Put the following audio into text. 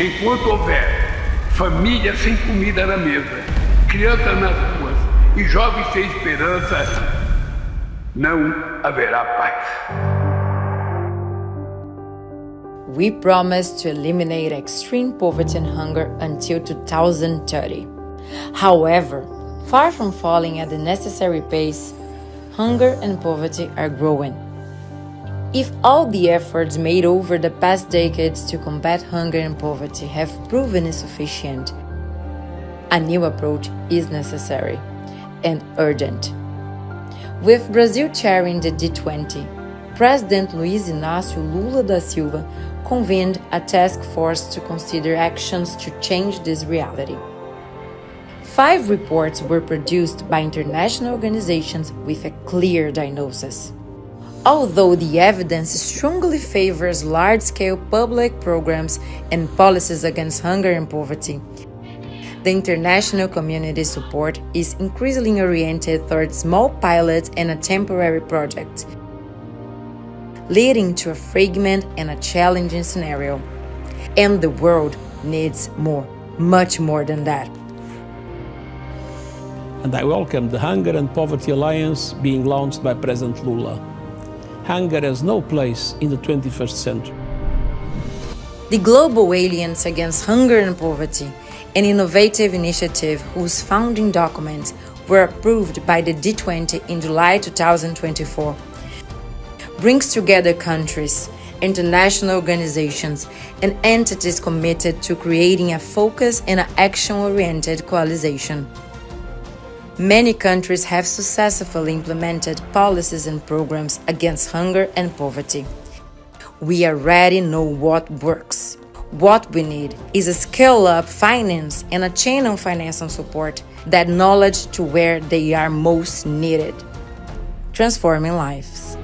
enquanto houver famílias sem comida na mesa, crianças nas ruas e jovens sem esperança, não haverá paz. We promise to eliminate extreme poverty and hunger until 2030. However, far from falling at the necessary pace, hunger and poverty are growing. If all the efforts made over the past decades to combat hunger and poverty have proven insufficient, a new approach is necessary and urgent. With Brazil chairing the G20, President Luiz Inácio Lula da Silva convened a task force to consider actions to change this reality. Five reports were produced by international organizations with a clear diagnosis. Although the evidence strongly favors large scale public programs and policies against hunger and poverty, the international community support is increasingly oriented towards small pilots and a temporary project, leading to a fragment and a challenging scenario. And the world needs more, much more than that. And I welcome the Hunger and Poverty Alliance being launched by President Lula. Hunger has no place in the 21st century. The Global Alliance Against Hunger and Poverty, an innovative initiative whose founding documents were approved by the G20 in July 2024, brings together countries, international organizations, and entities committed to creating a focused and action oriented coalition. Many countries have successfully implemented policies and programs against hunger and poverty. We already know what works. What we need is a scale up finance and a chain of financial support that knowledge to where they are most needed. Transforming lives.